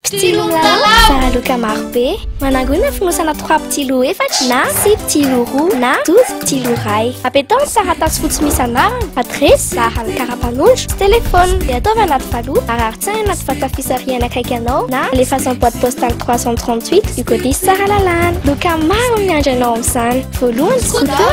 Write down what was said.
Ptilolala, saraloka marobe, manangona fonosana trois ptilou efatra na six ptilou roa na douze ptilou iray. Apetaho ny taratasy fotsy misy anarana, adiresy, laharana kara-panondro sy telefaonina dia ataovy anaty baloha ary arotsahina anaty vata fisarihana akaiky anao na alefaso amin'ny boîte postale trois cent trente-huit Hugo Dis Tsaralalana. Loka maro no miandry anao amin'izany. Voalohany, scooter.